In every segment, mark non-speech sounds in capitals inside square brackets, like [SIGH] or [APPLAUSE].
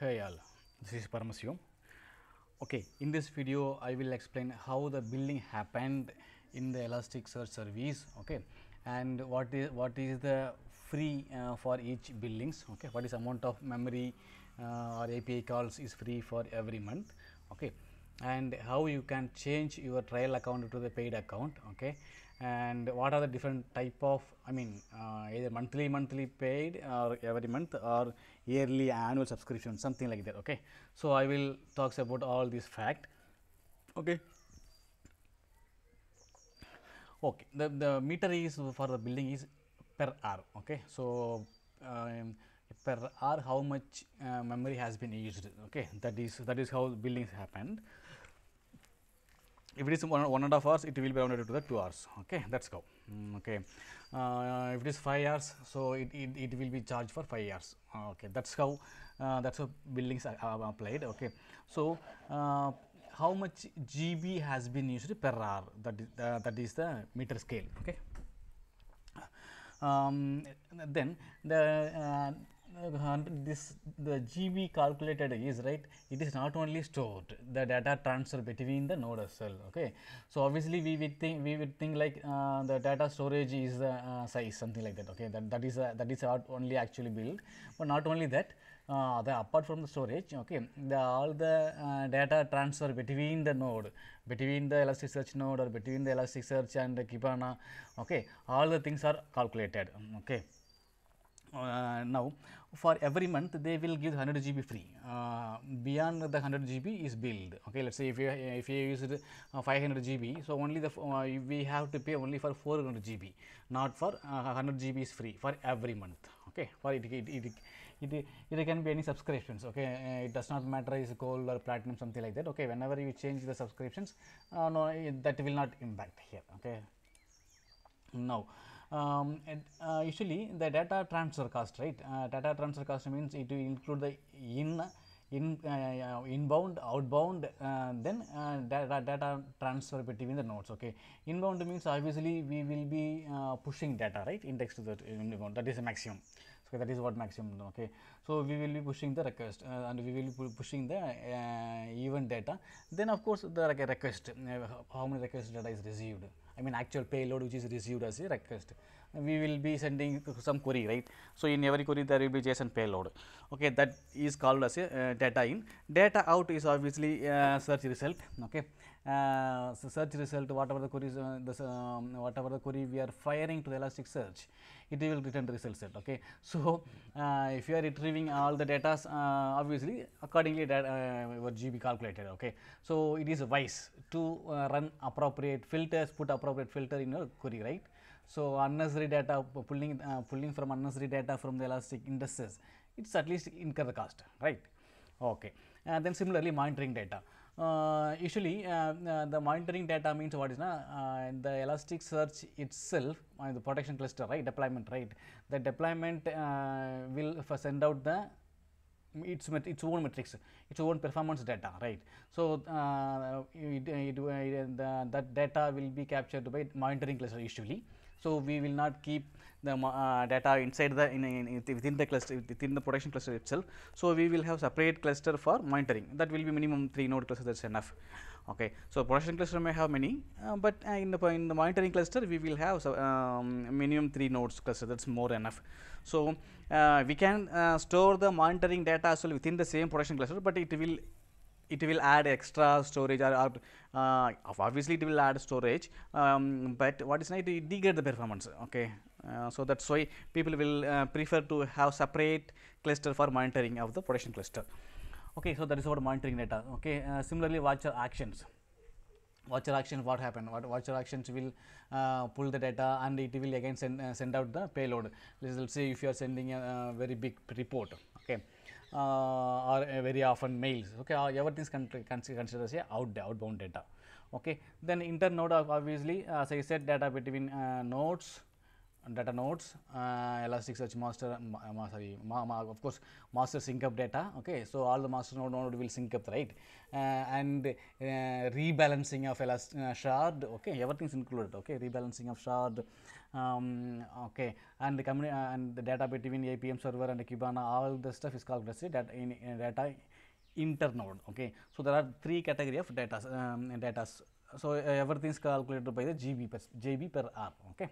Hey all, this is Paramasivam. Okay, in this video I will explain how the building happened in the Elasticsearch service. Okay, and what is what is the free uh, for each buildings. Okay, what is amount of memory uh, or API calls is free for every month. Okay, and how you can change your trial account to the paid account. Okay, and what are the different type of I mean uh, either monthly monthly paid or every month or yearly annual subscription something like that okay? So I will talks about all this fact okay? Okay the the meter is for the building is per hour okay? So um, per hour how much uh, memory has been used okay? That is that is how buildings happened if it is one, one and a half hours it will be rounded to the 2 hours. Okay that's go mm, okay. Uh, if it is 5 hours so it, it, it will be charged for 5 hours. Okay that's how uh, that's how buildings are, applied okay. So uh, how much gb has been used per hour? That is uh, that is the meter scale okay. Um, then the uh, uh, this the GB calculated is right it is not only stored the data transfer between the node as well okay? So obviously we would think we would think like uh, the data storage is the uh, size something like that okay? That that is uh, that is only actually built but not only that uh, the apart from the storage okay the all the uh, data transfer between the node between the elasticsearch node or between the elasticsearch and the kibana okay? All the things are calculated okay? Uh, now for every month they will give 100 GB free. Uh, beyond the 100 GB is billed. Okay let's say if you if you use uh, 500 GB so only the uh, we have to pay only for 400 GB not for uh, 100 GB is free for every month. Okay for it it, it, it, it can be any subscriptions. Okay uh, it does not matter is gold or platinum something like that. Okay whenever you change the subscriptions uh, no it, that will not impact here. Okay. Now um, and, uh, usually the data transfer cost right? Uh, data transfer cost means it will include the in in uh, inbound outbound uh, then uh, data, data transfer between the nodes okay? Inbound means obviously we will be uh, pushing data right? Index to the inbound. That is a maximum so that is what maximum okay so we will be pushing the request uh, and we will be pushing the uh, event data then of course the like, request uh, how many request data is received I mean actual payload which is received as a request. We will be sending some query right. So, in every query there will be JSON payload okay that is called as a uh, data in. Data out is obviously uh, search result okay. Uh, so search result whatever the queries uh, um, whatever the query we are firing to the Elasticsearch it will return the result set okay. [LAUGHS] So, uh, if you are retrieving all the data uh, obviously accordingly that uh, your GB calculated okay. So, it is wise to uh, run appropriate filters put appropriate filter in your query right. So, unnecessary data pulling pulling from unnecessary data from the elastic indexes it's at least incur the cost right okay. And then similarly monitoring data usually uh, uh, the monitoring data means what is na uh, the Elasticsearch itself uh, the protection cluster right deployment right? The deployment uh, will send out the its its own metrics its own performance data right? So uh, it, it, uh, the, that data will be captured by monitoring cluster usually. So we will not keep the uh, data inside the in, in, in within the cluster within the production cluster itself. So we will have separate cluster for monitoring. That will be minimum 3 node cluster that's enough. Okay. So production cluster may have many uh, but uh, in the in the monitoring cluster we will have so, um, minimum 3 nodes cluster that's more enough. So uh, we can uh, store the monitoring data as well within the same production cluster but it will it will add extra storage or, or uh, obviously it will add storage um, but what is not it degrade the performance. Okay uh, so that's why people will uh, prefer to have separate cluster for monitoring of the production cluster. Okay so that is about monitoring data. Okay uh, similarly watcher actions. Watcher action what happened what watcher actions will uh, pull the data and it will again send, uh, send out the payload. Let's, let's say if you are sending a, very big report okay or very often mails okay everything is con- considered as a out outbound data. Okay then internode obviously as i said data between nodes data nodes uh, elasticsearch master ma- ma- sorry ma- ma- of course master sync up data okay? So all the master node node will sync up right? Uh, and uh, rebalancing of elast- uh, shard okay? Everything is included okay? Rebalancing of shard um, okay? And the communi- uh, and the data between APM server and Kibana all the stuff is called as data in, in data internode okay? So there are three category of data um, data so everything is calculated by the GB per GB per hour okay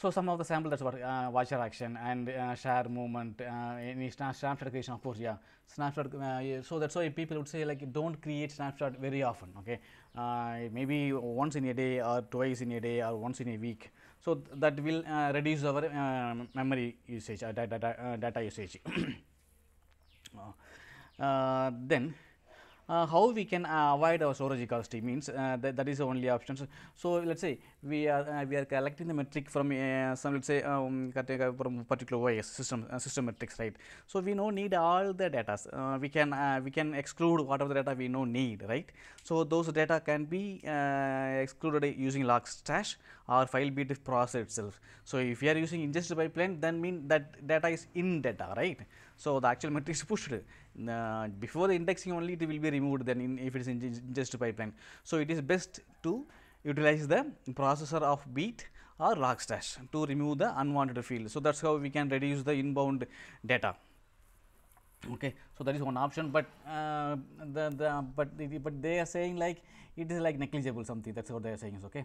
so some of the sample that's what uh, watcher action and uh, shard movement, uh, any snapshot creation of course, yeah, snapshot. Uh, so that's why people would say like don't create snapshot very often. Okay, uh, maybe once in a day or twice in a day or once in a week. So th- that will uh, reduce our uh, memory usage, uh, data, data, usage. [COUGHS] Then how we can uh, avoid our storage cost means uh, that, that is the only option. So, let us say we are uh, we are collecting the metric from uh, some let us say um, from particular OS system uh, system metrics right. So, we no need all the data uh, we can uh, we can exclude whatever the data we no need right. So, those data can be uh, excluded using logstash or FileBeat process itself. So, if you are using ingest pipeline then mean that data is in data right. So, the actual metric is pushed uh, before the indexing only it will be removed then in if it is in ingest pipeline. So, it is best to utilize the processor of beat or logstash to remove the unwanted field. So, that is how we can reduce the inbound data. Okay. So, that is one option, but uh, the, the but but they are saying like it is like negligible something that is what they are saying is okay.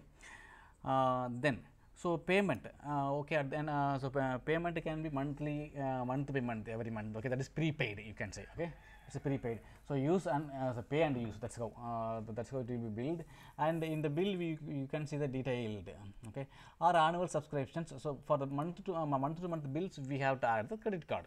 Uh, then so payment uh, okay then uh, so pa- payment can be monthly uh, month by month every month okay that is prepaid you can say okay it's a prepaid so use and uh, so pay and use that's how uh, that's how it will be billed and in the bill we you can see the detailed okay or annual subscriptions so for the month to uh, month to month bills we have to add the credit card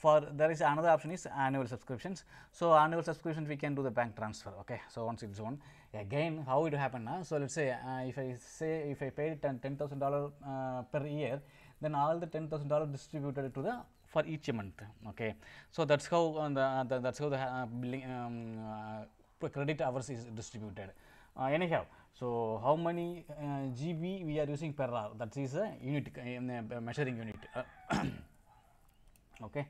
for there is another option is annual subscriptions. So, annual subscriptions we can do the bank transfer okay. So, once it's on again how it happen now. So, let us say uh, if I say if I paid ten ten thousand dollar uh, per year then all the ten thousand dollar distributed to the for each month okay. So, that is how uh, the, the that is how the uh, billing um, uh, credit hours is distributed. Uh, anyhow, so how many uh, GB we are using per hour that is a unit uh, measuring unit. Uh, [COUGHS] okay.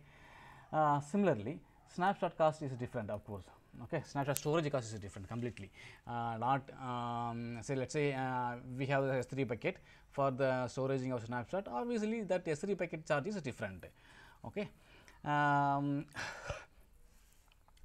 Uh, similarly, snapshot cost is different of course, okay. Snapshot storage cost is different completely, uh, not um, say let us say uh, we have the S3 bucket for the storaging of snapshot obviously that S3 bucket charge is different, okay. Um,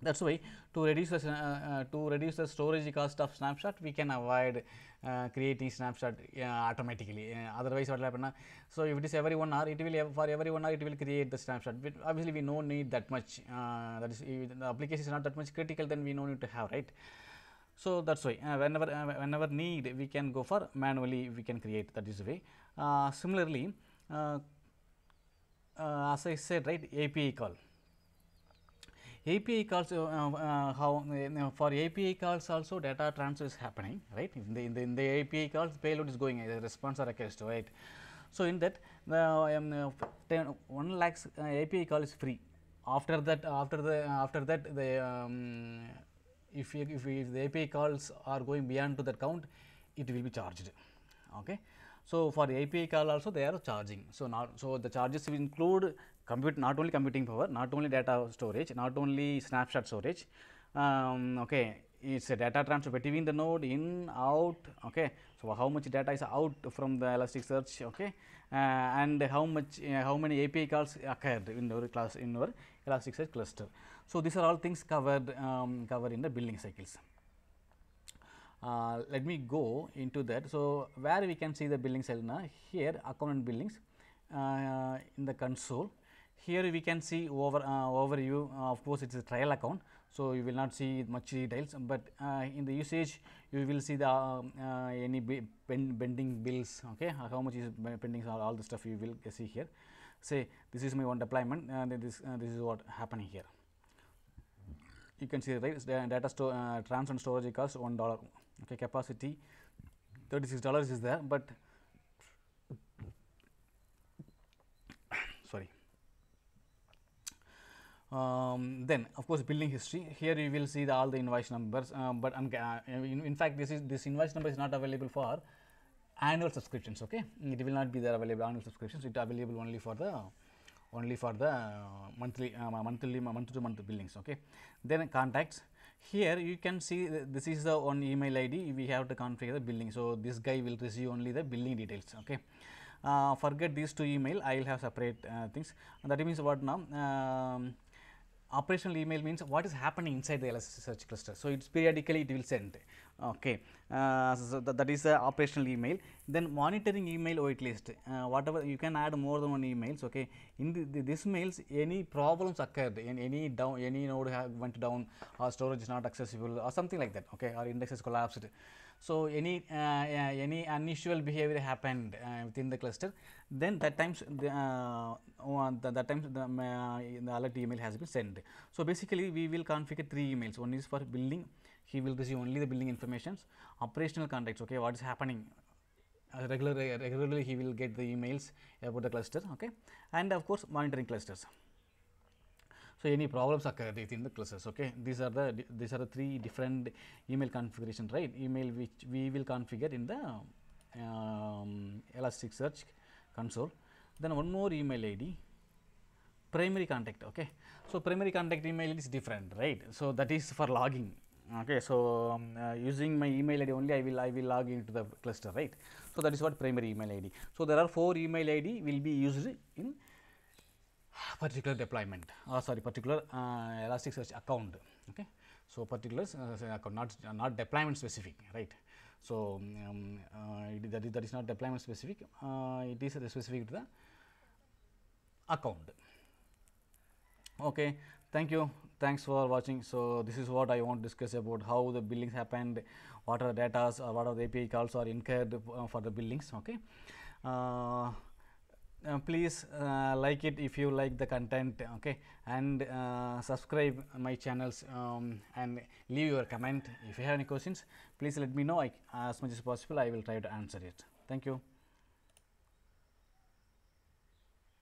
that is why to reduce the, uh, uh, to reduce the storage cost of snapshot we can avoid uh, creating snapshot uh, automatically. Uh, otherwise what will happen so if it is every one hour it will ev- for every one hour it will create the snapshot. But obviously we no need that much uh, that is the application is not that much critical then we no need to have right? So that's why uh, whenever whenever need we can go for manually we can create that is the way similarly as i said right api call API calls uh, uh, how uh, for API calls also data transfer is happening right in the, in the, in the API calls payload is going a response or request right. So, in that the um, uh, 10 1 lakhs uh, API call is free after that after the after that the um, if, you, if, if the API calls are going beyond to that count it will be charged okay. So, for API call also they are charging. So, now so the charges will include compute not only computing power, not only data storage, not only snapshot storage, um, okay, it's a data transfer between the node in out, okay. So, how much data is out from the Elasticsearch, okay, uh, and how much uh, how many API calls occurred in our class in our Elasticsearch cluster. So, these are all things covered um, covered in the building cycles. Uh, let me go into that. So, where we can see the building cell now here and billings uh, in the console. Here we can see over uh, overview uh, of course, it is a trial account. So, you will not see much details, but uh, in the usage you will see the um, any bend bending bills okay how much is pending all, all the stuff you will see here. Say this is my one deployment and this this is what happening here you can see right data store uh, trans and storage cost one dollar okay capacity 36 dollars is there but sorry um, then of course billing history. Here you will see the, all the invoice numbers. Uh, but uh, in, in, fact this is this invoice number is not available for annual subscriptions okay? It will not be there available annual subscriptions. It available only for the only for the monthly uh, monthly month to month billings okay? Then contacts. Here you can see this is the one email id we have to configure the billing. So this guy will receive only the billing details okay? Uh, forget these two email. I will have separate uh, things. That means what now? Um, operational email means what is happening inside the Elasticsearch cluster. So, it's periodically it will send okay. Uh, so, that, that is the operational email then monitoring email wait list uh, whatever you can add more than one emails okay. In the, the, this mails any problems occurred in any down any node have went down or storage is not accessible or something like that okay or index is collapsed. So, any uh, any unusual behavior happened uh, within the cluster then that times the, uh, one- that, that times the, um, the alert email has been sent. So, basically we will configure three emails. One is for billing. He will receive only the billing informations. Operational contacts okay what is happening? Uh, regularly regularly he will get the emails about the cluster okay? And of course monitoring clusters so any problems occur within the clusters okay? These are the these are the three different email configuration right? Email which we will configure in the um, elasticsearch console. Then one more email id primary contact okay? So primary contact email is different right? So that is for logging okay? So um, uh, using my email id only i will i will log into the cluster right? So that is what primary email id so there are four email id will be used in particular deployment or sorry particular uh, elasticsearch account okay? So particular uh, account not not deployment specific right? So um, uh, it, that, is, that is not deployment specific uh, it is specific to the account. Okay thank you. Thanks for watching. So this is what i want to discuss about how the billings happened what are the data what are the api calls are incurred for the billings okay? Uh, uh, please uh, like it if you like the content okay? And uh, subscribe my channels um, and leave your comment. If you have any questions please let me know. I, as much as possible i will try to answer it. Thank you